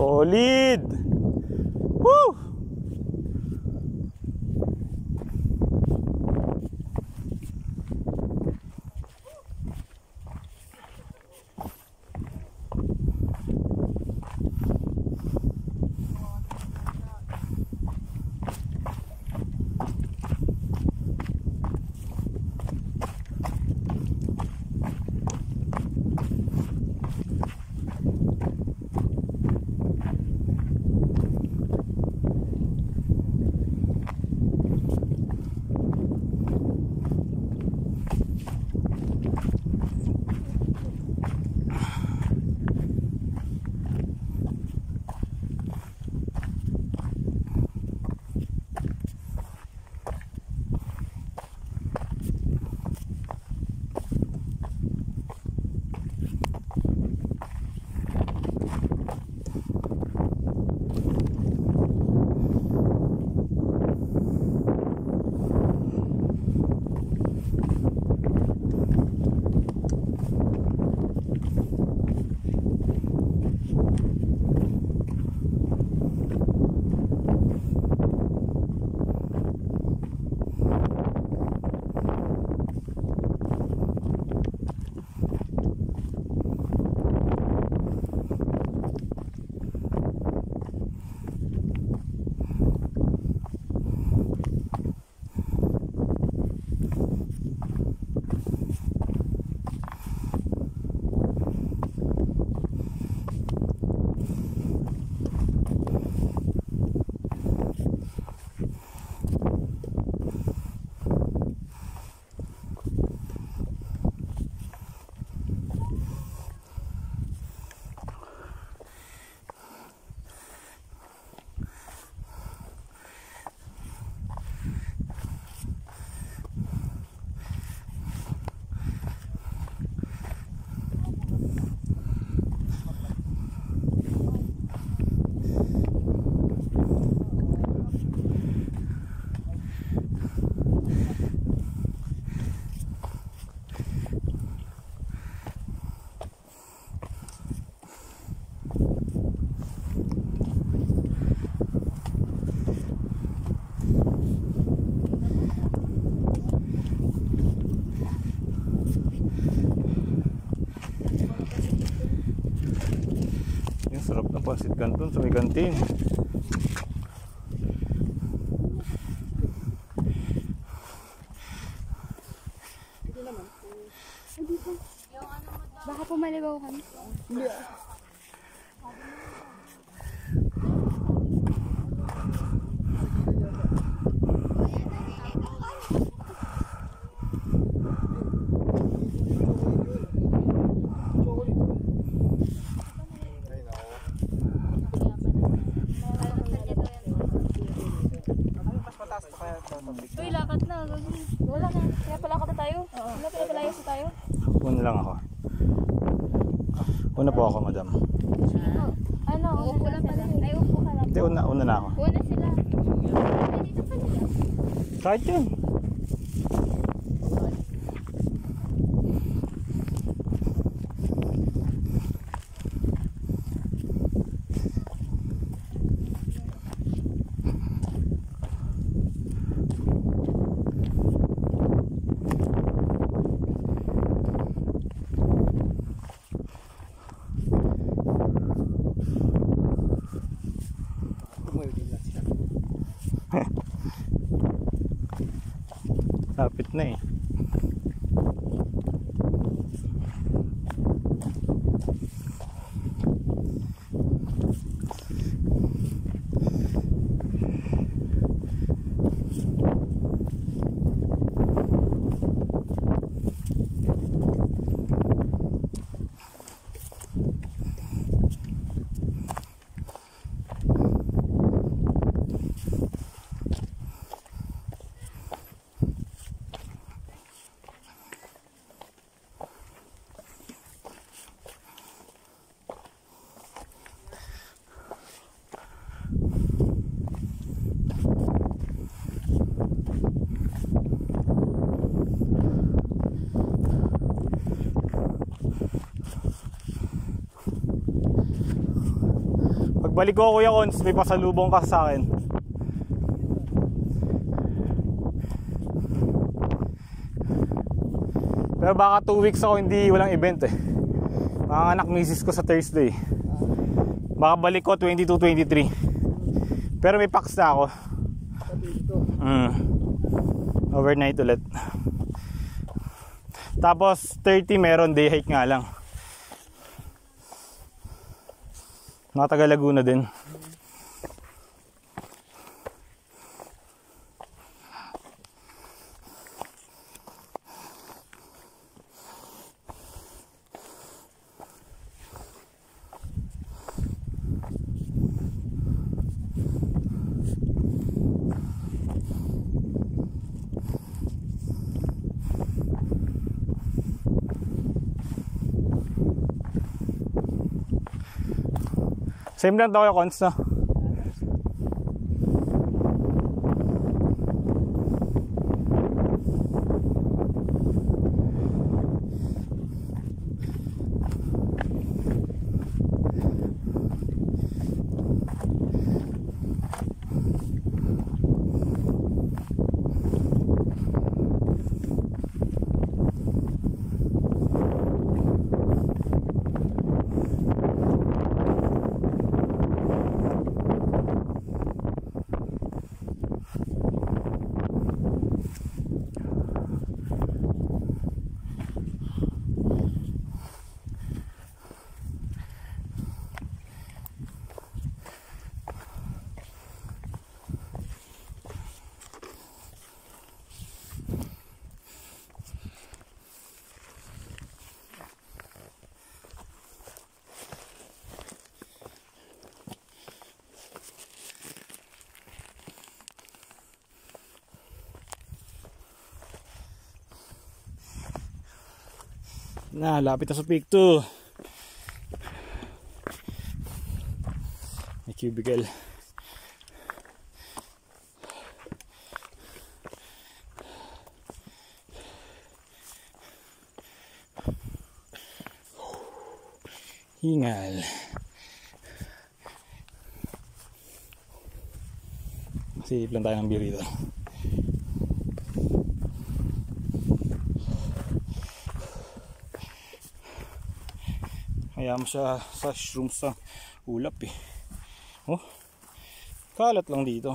Solid! Entonces mi cantín. Uy, lakad na. Wala na. Kaya pala lakad na tayo. Wala pala pala sa tayo. Una lang ako. Una po ako, madam. Ano? Upo lang pala. Ay, upo ka lang. Hindi, una, una na ako. Una sila. Ay, dito pa nila. Kahit yun. Lapit na eh. Pagbalik ko Kuya Cons, may pasalubong ka sa akin. Pero baka 2 weeks ako hindi walang event eh. Mga anak misis ko sa Thursday. Baka balik ko 22-23. Pero may packs na ako. Mm. Overnight ulit. Tapos 30 meron day hike nga lang. Nakataga Laguna din. Same lang daw yung cons no? Na, lapit na sa peak 2. May cubicle. Hingal. Sip lang tayo ng beer dito. Kaya mo sa shrooms sa ulap eh. Oh, kalat lang dito.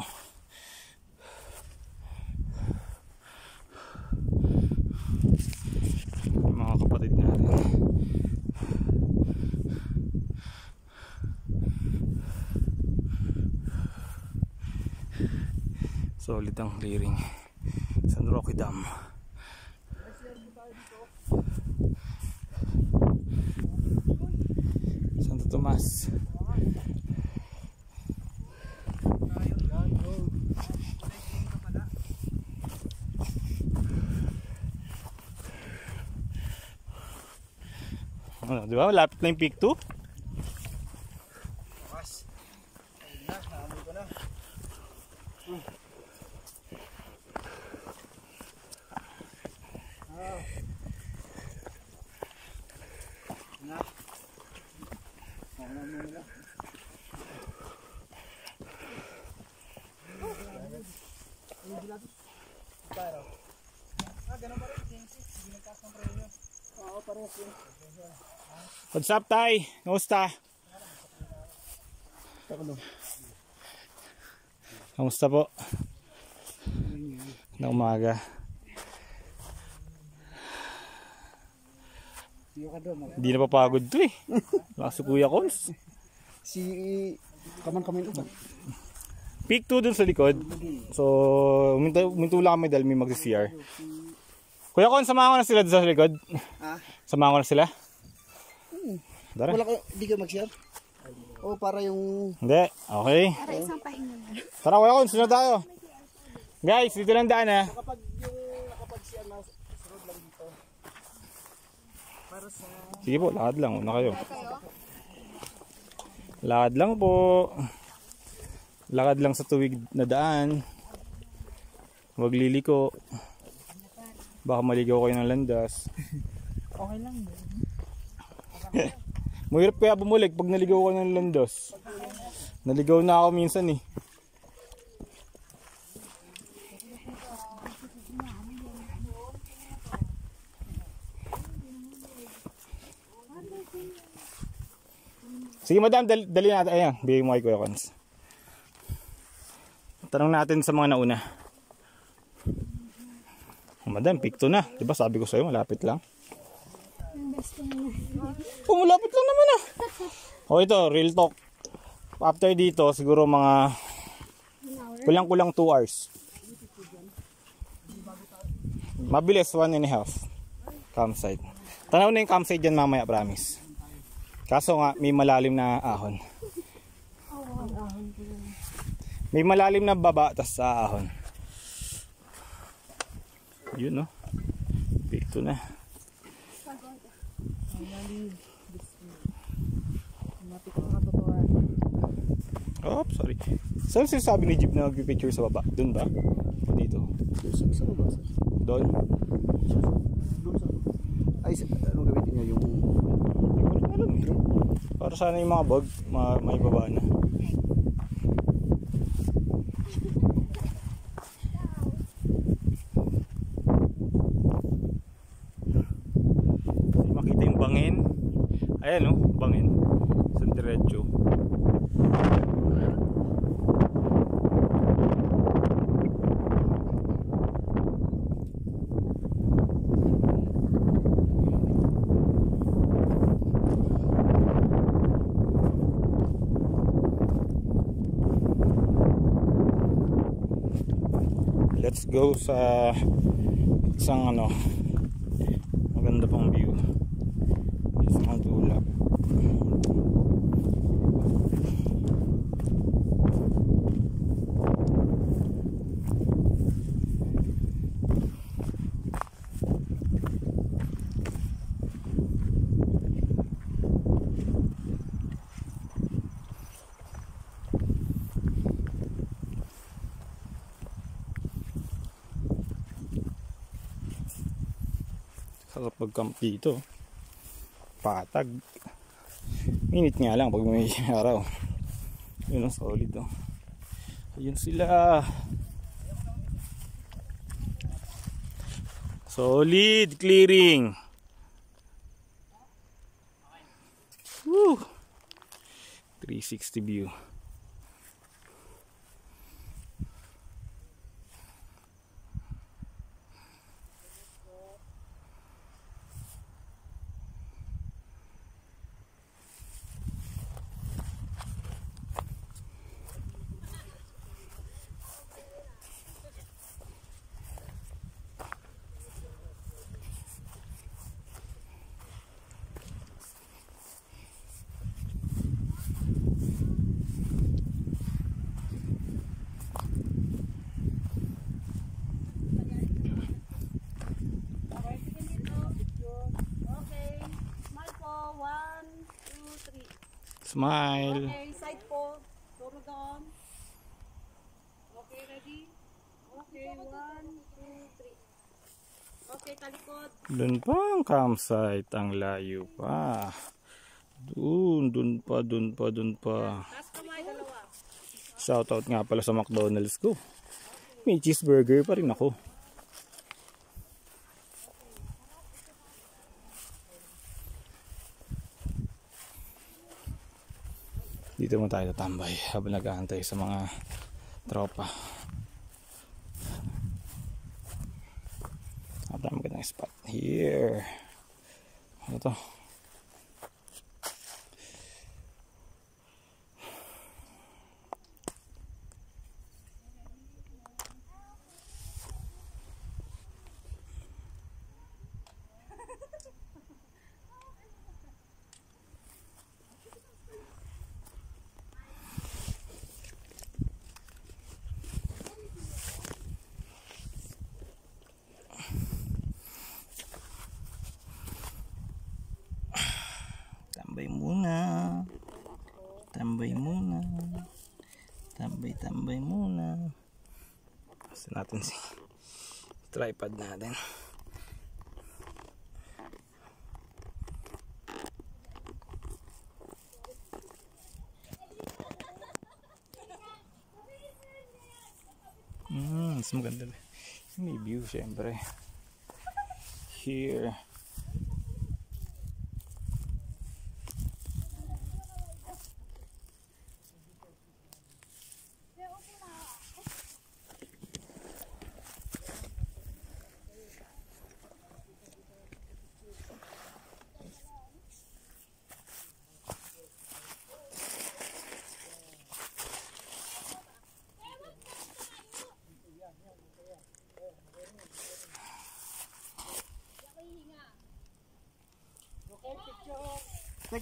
Mga kapatid natin. Solid ang clearing. San Roque Dam. Santo Tomas. Ano, di ba? Lapit na yung peak 2. What's up, Tay? Kamusta? Kamusta po? Na umaga. Hindi na papagod to eh. Si Kuya Cons. Si kaman kami ito. Peak 2 dun sa likod. So, uminto lang kami dahil may magsi-CR. Kuya Cons, samahan ko na sila dun sa likod. Ah, Samahan ko na sila. Tara. wala ka, di ka mag-share? O para yung Hindi. Okay. Para isang pahinga. Tara Kuya Cons, sunod tayo. Guys, dito lang daan ha. kapag yung nakapag-share na sunod lang dito. Para sa Sige po, lakad lang. Una kayo. Lakad lang po. Lakad lang sa tuwig na daan. Huwag liliko. Baka maligaw kayo ng landas. Okay lang. Mahirap kaya bumulig pag naligaw ka ng landas. Naligaw na ako minsan eh. Sige madam, dali, dali natin. Ayan, bigay mo kay Kuya Cons. Tanong natin sa mga nauna. Oh, madam, pikto na. Diba sabi ko sa'yo, malapit lang. Oh, malapit lang naman ah. Oh, ito, real talk. After dito, siguro mga kulang-kulang 2 hours. Mabilis, one and a half. Campsite. Tanaw na yung campsite dyan mamaya, promise. Kaso nga, may malalim na ahon. May malalim na baba, tas sa ahon. Yun, no? Pikto na. Oh, sorry. Saan sinasabi ni Jeep na nag-picture sa baba? Doon ba? O dito? Sa, baba, sir. Doon? Doon sa... Ay, anong gamitin niya yung... Para sana yung mga bag, ma may baba na. Hindi makita yung bangin. Ayan oh, bangin. Sa diretso. Go sa isang ano maganda pang view. Isang tulap. Sarap pag-camp dito. Patag. Minit nga lang pag may araw. Yun ang solid oh. Ayun sila. Solid clearing. Woo. 360 view. Okay. Smile po. One, two, three. Smile. Okay, side po. Puro doon. Okay, ready? Okay, one, two, three. Okay, talikod. Doon pa ang campsite. Ang layo pa. Doon, doon pa, doon pa, doon pa. Shoutout nga pala sa McDonald's ko. May cheeseburger pa rin ako. Dito mo tayo tatambay habang nag-aantay sa mga tropa. Habang magandang spot. Here. Ano to? Ito natin si tripod natin. Mmm, mas maganda. May view syempre. Here.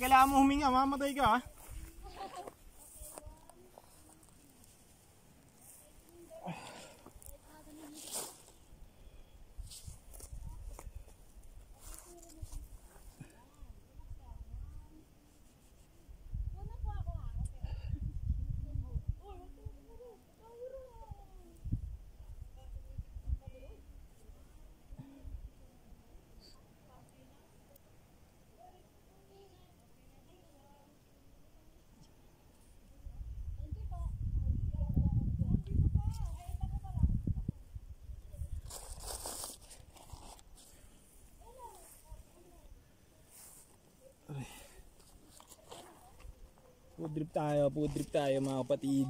kailangan mo huminga, mamatay ka ha. food drip tayo, food drip tayo mga kapatid.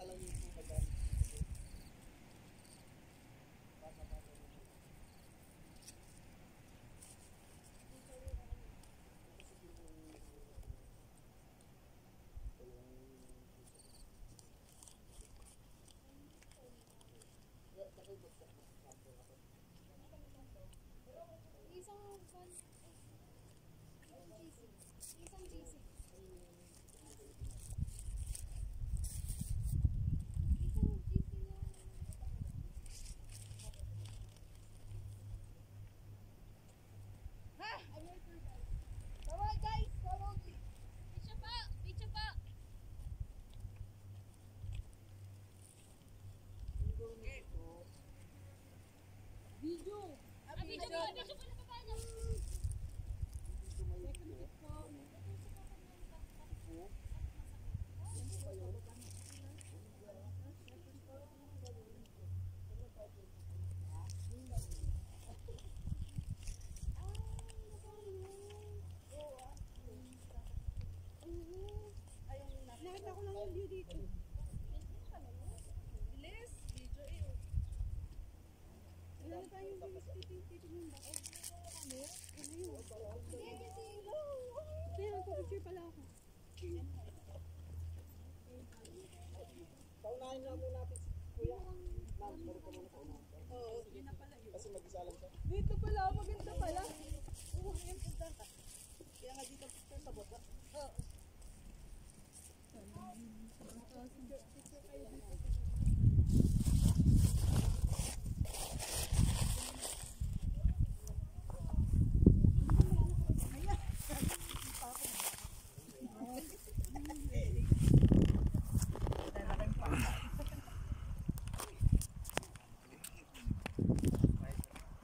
salamin po Paunahin lang muna natin si Kuya. Ma'am, meron ka muna paunahin. Oo, yun na pala yun. Kasi mag-isa lang siya. Dito pala, maganda pala. Oo, yun, punta ka. Kaya nga dito picture sa baba. Oo. Picture kayo dito.